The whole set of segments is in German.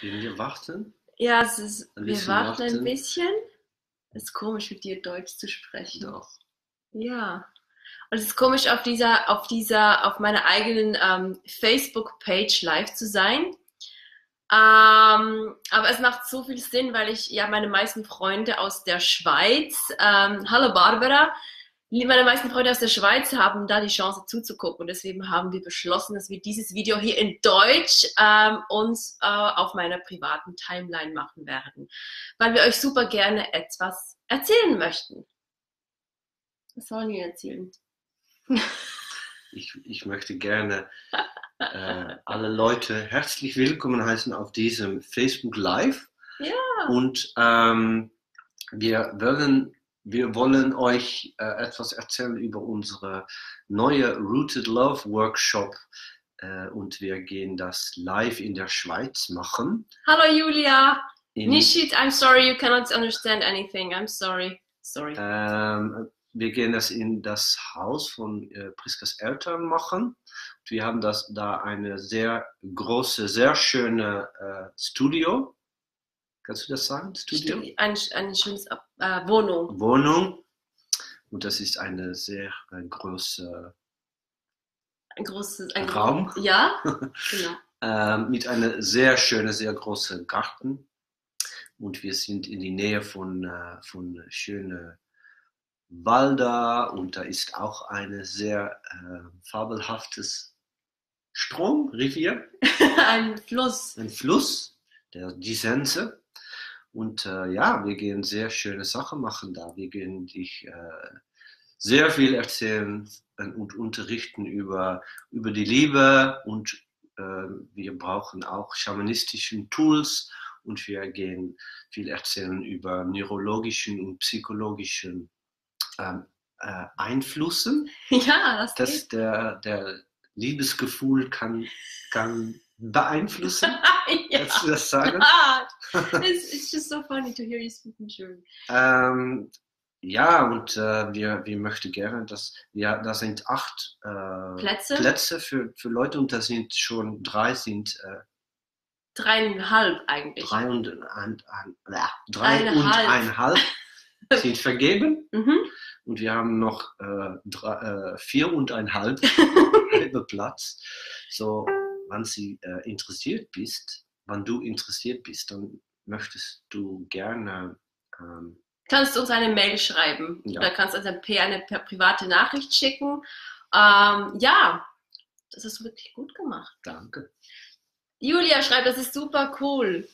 Wir warten? Ja, es ist, Ein wir warten ein bisschen. Es ist komisch, mit dir Deutsch zu sprechen. Doch. Ja. Und es ist komisch, auf dieser, auf dieser, auf meiner eigenen ähm, Facebook-Page live zu sein. Ähm, aber es macht so viel Sinn, weil ich ja meine meisten Freunde aus der Schweiz, ähm, hallo Barbara, meine meisten Freunde aus der Schweiz haben da die Chance zuzugucken und deswegen haben wir beschlossen, dass wir dieses Video hier in Deutsch ähm, uns äh, auf meiner privaten Timeline machen werden, weil wir euch super gerne etwas erzählen möchten. Was sollen wir erzählen? Ich, ich möchte gerne äh, alle Leute herzlich willkommen heißen auf diesem Facebook Live. Ja. Und ähm, wir, wollen, wir wollen euch äh, etwas erzählen über unsere neue Rooted Love Workshop. Äh, und wir gehen das live in der Schweiz machen. Hallo Julia. In, Nishit, I'm sorry, you cannot understand anything. I'm sorry. Sorry. Ähm, wir gehen das in das Haus von äh, Priskas Eltern machen. Wir haben das da eine sehr große, sehr schöne äh, Studio. Kannst du das sagen? Studio? Stu- Ein, ein schönes Ab- äh, Wohnung. Wohnung. Und das ist eine sehr äh, große Ein großes ein Raum. Ja, genau. ähm, mit einer sehr schönen, sehr großen Garten. Und wir sind in die Nähe von, äh, von schönen Wälder und da ist auch eine sehr äh, fabelhaftes Strom, Rivier, ein Fluss. ein Fluss, der die Sense. Und äh, ja, wir gehen sehr schöne Sachen machen da. Wir gehen dich äh, sehr viel erzählen äh, und unterrichten über, über die Liebe und äh, wir brauchen auch schamanistischen Tools und wir gehen viel erzählen über neurologischen und psychologischen ähm, äh, Einflüssen, Ja, das, geht. der, der Liebesgefühl kann, kann beeinflussen. ja. Kannst du das sagen? It's, it's just so funny to hear you speaking German. Ähm, ja, und äh, wir, wir möchten gerne, dass ja, da sind acht äh, Plätze? Plätze für, für Leute und da sind schon drei sind äh, Dreieinhalb eigentlich. drei und ein, ein, äh, drei und Eineinhalb. eineinhalb sind vergeben Mhm. Und wir haben noch äh, drei, äh, vier und eineinhalb Platz. So, wenn sie äh, interessiert bist, wenn du interessiert bist, dann möchtest du gerne ähm, Kannst du uns eine Mail schreiben Ja. oder kannst uns ein P eine per- private Nachricht schicken. Ähm, ja, das ist wirklich gut gemacht. danke. Julia schreibt, das ist super cool.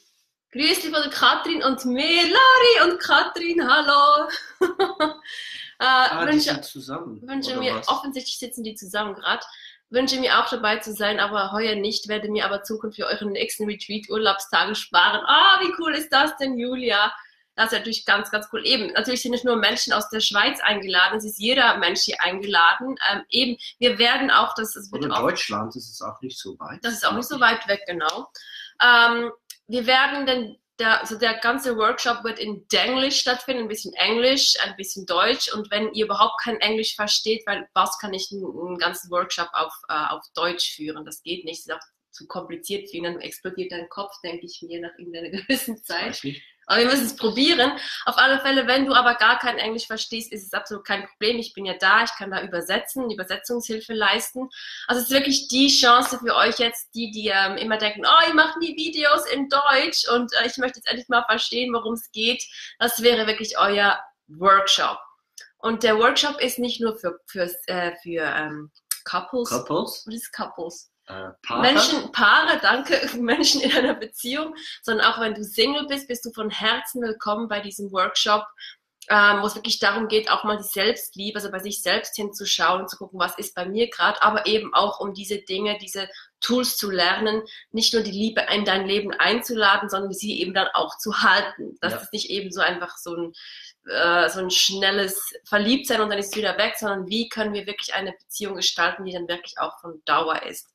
Grüßli von Katrin und mir, Lari und Katrin, hallo. äh, Ah, wünsche zusammen. wünsche mir, was? offensichtlich sitzen die zusammen gerade, wünsche mir auch dabei zu sein, aber heuer nicht, werde mir aber Zukunft für euren nächsten Retreat-Urlaubstage sparen. Ah, wie cool ist das denn, Julia? Das ist natürlich ganz, ganz cool. Eben, natürlich sind nicht nur Menschen aus der Schweiz eingeladen, es ist jeder Mensch hier eingeladen. Ähm, eben, wir werden auch, das, wird Oder auch Deutschland, das ist auch nicht so weit. das ist auch nicht so weit weg, genau. Ähm, wir werden denn, der, also der ganze Workshop wird in Denglisch stattfinden, ein bisschen Englisch, ein bisschen Deutsch. Und wenn ihr überhaupt kein Englisch versteht, weil was kann ich einen, einen ganzen Workshop auf, äh, auf Deutsch führen? Das geht nicht, das ist auch zu kompliziert für ihn, dann explodiert dein Kopf, denke ich mir, nach irgendeiner gewissen Zeit. Nicht. Aber wir müssen es probieren. Auf alle Fälle, wenn du aber gar kein Englisch verstehst, ist es absolut kein Problem. Ich bin ja da, ich kann da übersetzen, Übersetzungshilfe leisten. Also es ist wirklich die Chance für euch jetzt, die, die ähm, immer denken, oh, ihr macht nie Videos in Deutsch und äh, ich möchte jetzt endlich mal verstehen, worum es geht. Das wäre wirklich euer Workshop. Und der Workshop ist nicht nur für, für, äh, für ähm, Couples. Couples, Was ist Couples? Äh, Paare. Menschen, Paare, danke, Menschen in einer Beziehung, sondern auch wenn du Single bist, bist du von Herzen willkommen bei diesem Workshop, ähm, wo es wirklich darum geht, auch mal die Selbstliebe, also bei sich selbst hinzuschauen, zu gucken, was ist bei mir gerade, aber eben auch um diese Dinge, diese Tools zu lernen, nicht nur die Liebe in dein Leben einzuladen, sondern sie eben dann auch zu halten. Das Ja. ist nicht eben so einfach so ein äh, so ein schnelles Verliebtsein und dann ist es wieder weg, sondern wie können wir wirklich eine Beziehung gestalten, die dann wirklich auch von Dauer ist.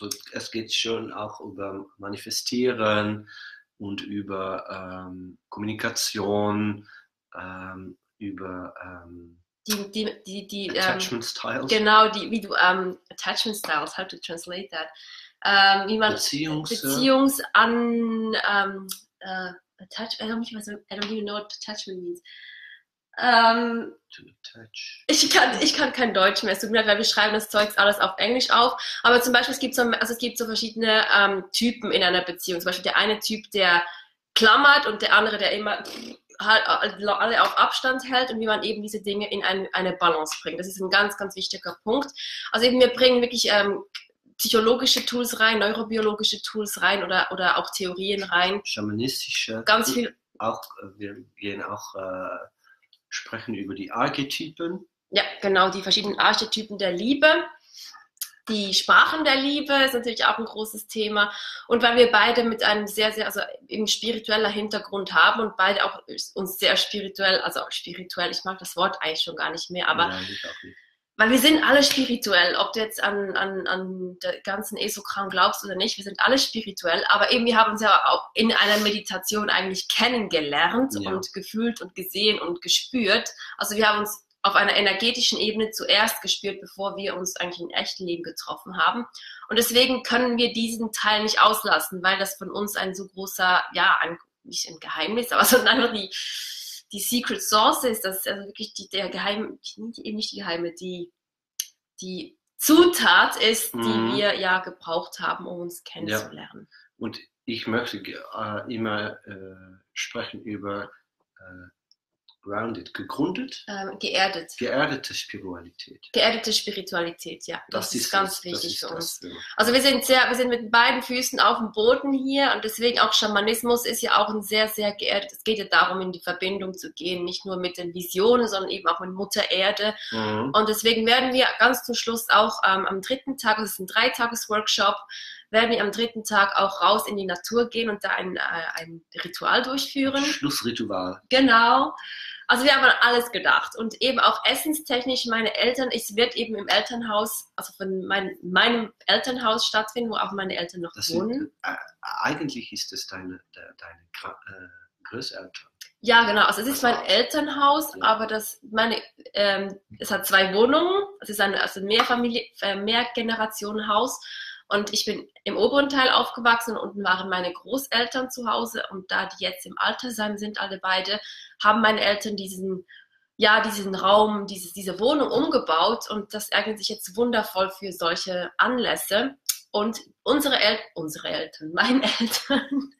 So, es geht schon auch über Manifestieren und über ähm, Kommunikation, ähm, über ähm, die, die, die, die ähm, Attachment Styles. genau, die, wie du, ähm, Attachment Styles, how to translate that, ähm, wie man Beziehungs, äh, Beziehungsan, ähm, äh, attach, I don't, even, I don't even know what attachment means. Ähm, ich kann, ich kann kein Deutsch mehr. Es tut mir leid, weil wir schreiben das Zeugs alles auf Englisch auf. Aber zum Beispiel, es gibt so, also es gibt so verschiedene ähm, Typen in einer Beziehung. Zum Beispiel der eine Typ, der klammert und der andere, der immer halt alle auf Abstand hält und wie man eben diese Dinge in ein, eine Balance bringt. Das ist ein ganz, ganz wichtiger Punkt. Also eben, wir bringen wirklich ähm, psychologische Tools rein, neurobiologische Tools rein oder, oder auch Theorien rein. Schamanistische. Ganz viel, Auch, äh, wir gehen auch äh, sprechen über die Archetypen. ja, genau, die verschiedenen Archetypen der Liebe. Die Sprachen der Liebe ist natürlich auch ein großes Thema. Und weil wir beide mit einem sehr, sehr, also eben spiritueller Hintergrund haben und beide auch uns sehr spirituell, also spirituell, ich mag das Wort eigentlich schon gar nicht mehr, aber Nein, ich auch nicht. Weil wir sind alle spirituell, ob du jetzt an, an, an der ganzen Esokram glaubst oder nicht, wir sind alle spirituell, aber eben wir haben uns ja auch in einer Meditation eigentlich kennengelernt Ja. und gefühlt und gesehen und gespürt. Also wir haben uns auf einer energetischen Ebene zuerst gespürt, bevor wir uns eigentlich im echten Leben getroffen haben. Und deswegen können wir diesen Teil nicht auslassen, weil das von uns ein so großer, ja, ein, nicht ein Geheimnis, aber sondern einfach die, die Secret Source ist, das ist also wirklich die, der Geheim, die, eben nicht die Geheime, die, die Zutat ist, die Mhm. wir ja gebraucht haben, um uns kennenzulernen. Und ich möchte äh, immer äh, sprechen über äh, grounded, gegründet, Ähm, geerdet. geerdete Spiritualität. Geerdete Spiritualität, ja. Das, ist ganz es, wichtig das ist für uns. das, äh, Also wir sind sehr, wir sind mit beiden Füßen auf dem Boden hier und deswegen auch Schamanismus ist ja auch ein sehr, sehr geerdet. Es geht ja darum, in die Verbindung zu gehen, nicht nur mit den Visionen, sondern eben auch mit Mutter Erde. Mhm. Und deswegen werden wir ganz zum Schluss auch ähm, am dritten Tag, das ist ein Dreitages-Workshop, werden wir am dritten Tag auch raus in die Natur gehen und da ein, äh, ein Ritual durchführen. Schlussritual. Genau. Also wir haben an alles gedacht und eben auch essenstechnisch meine Eltern, es wird eben im Elternhaus, also von mein, meinem Elternhaus stattfinden, wo auch meine Eltern noch Das wohnen. sind, äh, eigentlich ist es deine, de, deine äh, Großeltern. Ja, genau. Also es ist mein Haus. Elternhaus, Ja. aber das meine, ähm, es hat zwei Wohnungen. Es ist ein also Mehrfamilie, äh, Mehrgenerationenhaus. Und ich bin im oberen Teil aufgewachsen und unten waren meine Großeltern zu Hause. Und da die jetzt im Altersheim sind, alle beide, haben meine Eltern diesen, ja, diesen Raum, diese, diese Wohnung umgebaut. Und das eignet sich jetzt wundervoll für solche Anlässe. Und unsere Eltern, unsere Eltern, meine Eltern,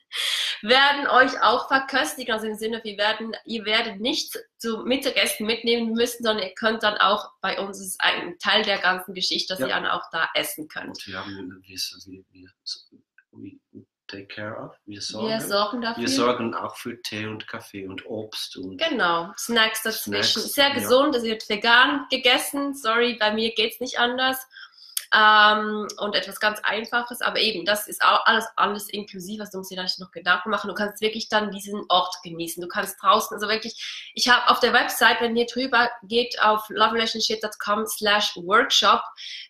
werden euch auch verköstigen. Also im Sinne, wir werden, ihr werdet nichts zu Mittagessen mitnehmen müssen, sondern ihr könnt dann auch bei uns, es ist ein Teil der ganzen Geschichte, dass Ja. ihr dann auch da essen könnt. Und wir haben, wir, wir, wir, take care of, wir sorgen. Wir sorgen dafür. wir sorgen auch für Tee und Kaffee und Obst und Genau, Snacks dazwischen. Snacks, Sehr ja. gesund, es wird vegan gegessen. Sorry, bei mir geht's nicht anders. Ähm, und etwas ganz Einfaches, aber eben, das ist auch alles, alles inklusiv, also du musst dir da nicht noch Gedanken machen. Du kannst wirklich dann diesen Ort genießen. Du kannst draußen, also wirklich, ich habe auf der Website, wenn ihr drüber geht, auf loverelationship.com slash workshop,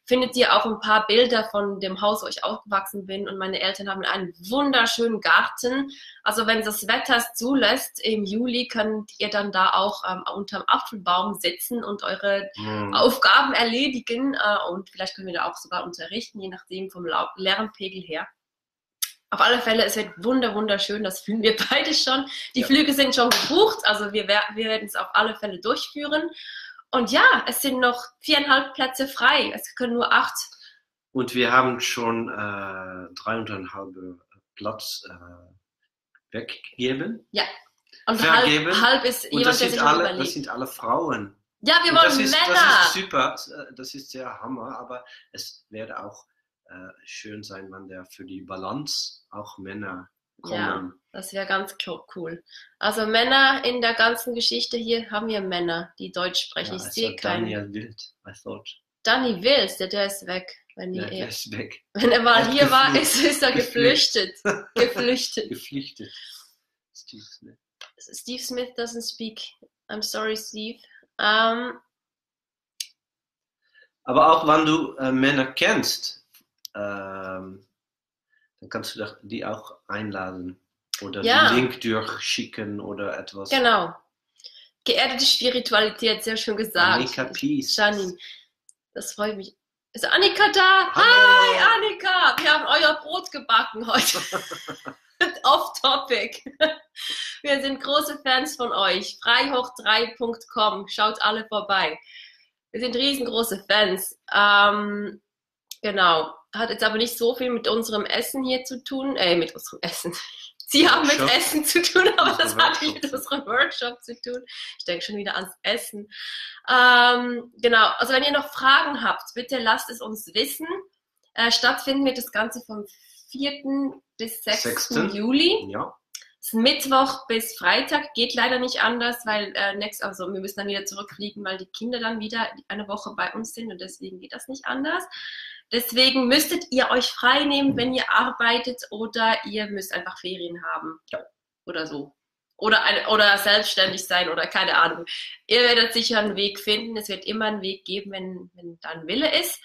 findet ihr auch ein paar Bilder von dem Haus, wo ich aufgewachsen bin und meine Eltern haben einen wunderschönen Garten. Also wenn das Wetter es zulässt, im Juli könnt ihr dann da auch ähm, unterm Apfelbaum sitzen und eure Mm. Aufgaben erledigen äh, und vielleicht können wir da auch sogar unterrichten, je nachdem vom Lernpegel her. Auf alle Fälle, es wird wunder, wunderschön, das fühlen wir beide schon. Die Ja. Flüge sind schon gebucht, also wir, wir werden es auf alle Fälle durchführen. Und ja, es sind noch viereinhalb Plätze frei. Es können nur acht. Und wir haben schon äh, dreieinhalb Platz äh, weggegeben. Und Vergeben. halb, halb ist Und jemand, das der sind, alle, das sind alle Frauen. Ja, wir wollen das ist, Männer. Das ist super, äh, das ist sehr hammer, aber es werde auch äh, schön sein, wenn der für die Balance auch Männer kommen. Das wäre ganz cool. Also Männer in der ganzen Geschichte hier haben wir Männer, die Deutsch sprechen. ich also sehe keinen. Daniel Wild, I thought. Danny Wills, der, der ist weg. Wenn, Ja, der ist weg. wenn er mal Er hier war, ist, ist er geflüchtet. geflüchtet. Geflüchtet. Steve Smith. Steve Smith doesn't speak. I'm sorry, Steve. Ähm, Aber auch wenn du äh, Männer kennst, ähm, dann kannst du die auch einladen oder Ja. den Link durchschicken oder etwas. genau. geerdete Spiritualität, sehr schön gesagt. Annika Peace. Janine, das freut mich. Ist Annika da? Hallo. Hi, Annika! Wir haben euer Brot gebacken heute. Off topic. Wir sind große Fans von euch. Freihoch3.com. Schaut alle vorbei. Wir sind riesengroße Fans. Ähm, genau. Hat jetzt aber nicht so viel mit unserem Essen hier zu tun. Äh, mit unserem Essen. Sie haben mit. Essen zu tun, aber das Unser hat nicht mit unserem Workshop zu tun. Ich denke schon wieder ans Essen. Ähm, genau, also wenn ihr noch Fragen habt, bitte lasst es uns wissen. Äh, stattfinden wird das Ganze vom 4. bis 6. Sechsten. Juli. Ja, Mittwoch bis Freitag, geht leider nicht anders, weil äh, next, also wir müssen dann wieder zurückfliegen, weil die Kinder dann wieder eine Woche bei uns sind und deswegen geht das nicht anders. Deswegen müsstet ihr euch frei nehmen, wenn ihr arbeitet oder ihr müsst einfach Ferien haben. Ja. Oder so. Oder, eine, oder selbstständig sein oder keine Ahnung. Ihr werdet sicher einen Weg finden. Es wird immer einen Weg geben, wenn, wenn da ein Wille ist.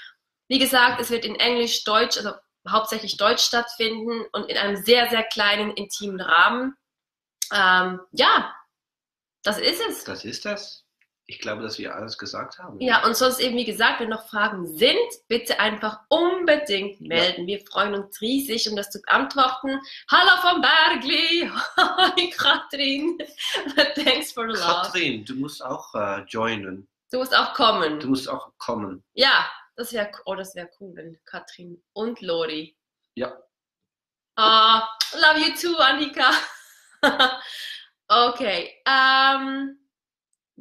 Wie gesagt, es wird in Englisch, Deutsch, also hauptsächlich Deutsch stattfinden und in einem sehr, sehr kleinen, intimen Rahmen. Ähm, ja, das ist es. das ist das. Ich glaube, dass wir alles gesagt haben. Ja, und sonst eben, wie gesagt, wenn noch Fragen sind, bitte einfach unbedingt melden. Wir freuen uns riesig, um das zu beantworten. Hallo vom Bergli! Hi Katrin! Thanks for the love. Katrin, du musst auch äh, joinen. Du musst auch kommen. Du musst auch kommen. Ja, das wäre oh, das wär cool, wenn Katrin und Lori. Ja. Ah, love you too, Annika. okay, um,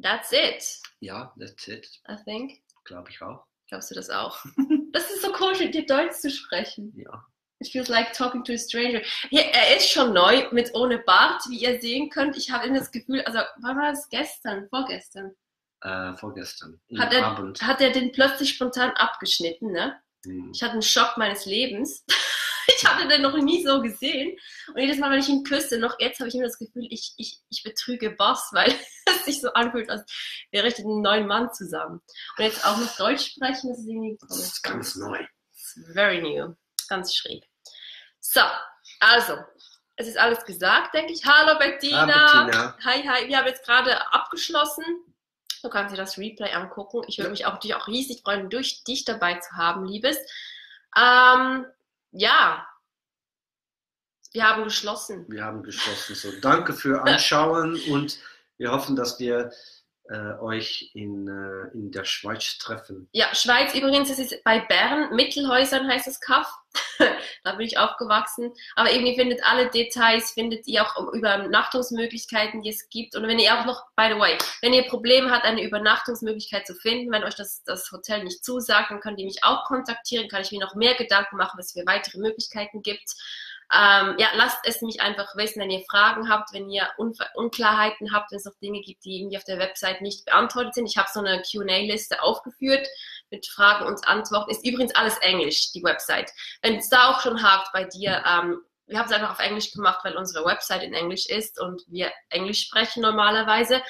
that's it, Ja, that's it. I think. Glaube ich auch. Glaubst du das auch? Das ist so komisch, mit dir Deutsch zu sprechen. Ja. It feels like talking to a stranger. Hier, er ist schon neu mit ohne Bart, wie ihr sehen könnt. Ich habe immer das Gefühl, also wann war das gestern? Vorgestern. Äh, vorgestern. Hat er, Abend. hat er den plötzlich spontan abgeschnitten, ne? Hm. Ich hatte einen Schock meines Lebens. Ich hatte den noch nie so gesehen. Und jedes Mal, wenn ich ihn küsse, noch jetzt habe ich immer das Gefühl, ich, ich, ich betrüge Boss, weil es sich so anfühlt, als wäre ich mit einem neuen Mann zusammen. Und jetzt auch noch Deutsch sprechen, das ist irgendwie Das ist ganz neu. It's very new. Ganz schräg. So, also, es ist alles gesagt, denke ich. Hallo Bettina. Ah, Bettina. Hi, hi. Wir haben jetzt gerade abgeschlossen. Du kannst dir das Replay angucken. Ich würde Ja. mich auch, dich auch riesig freuen, durch dich dabei zu haben, Liebes. Ähm, ja, wir haben geschlossen. Wir haben geschlossen. So, danke für Anschauen und wir hoffen, dass wir äh, euch in, äh, in der Schweiz treffen. Ja, Schweiz übrigens, es ist bei Bern, Mittelhäusern heißt das Kaff. da bin ich aufgewachsen. Aber eben, ihr findet alle Details, findet ihr auch über Übernachtungsmöglichkeiten, die es gibt. Und wenn ihr auch noch, by the way, wenn ihr Probleme habt, eine Übernachtungsmöglichkeit zu finden, wenn euch das, das Hotel nicht zusagt, dann könnt ihr mich auch kontaktieren, kann ich mir noch mehr Gedanken machen, was es für weitere Möglichkeiten gibt. Ähm, ja, lasst es mich einfach wissen, wenn ihr Fragen habt, wenn ihr Unver Unklarheiten habt, wenn es noch Dinge gibt, die irgendwie auf der Website nicht beantwortet sind. Ich habe so eine Qa-Liste aufgeführt mit Fragen und Antworten. Ist übrigens alles Englisch, die Website. Wenn es da auch schon hakt bei dir, ähm, wir haben es einfach auf Englisch gemacht, weil unsere Website in Englisch ist und wir Englisch sprechen normalerweise.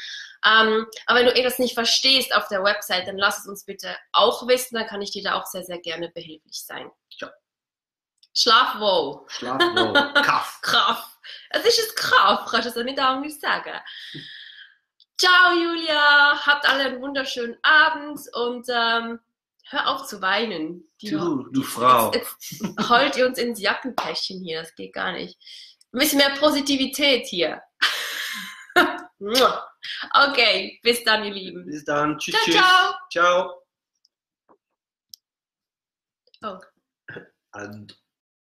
Ähm, aber wenn du etwas nicht verstehst auf der Website, dann lass es uns bitte auch wissen, dann kann ich dir da auch sehr, sehr gerne behilflich sein. Ja. Schlaf wohl. Schlaf wohl. Kaff. Kraft. Es ist ein Kraft, kannst du es nicht anders sagen. Ciao, Julia. Habt alle einen wunderschönen Abend und ähm, hör auf zu weinen. Die- Du, du Frau. Jetzt, jetzt heult ihr uns ins Jackentäschchen hier, das geht gar nicht. Ein bisschen mehr Positivität hier. okay, bis dann, ihr Lieben. Bis dann. Tschüss, Ciao, tschüss. ciao. Ciao. Oh. And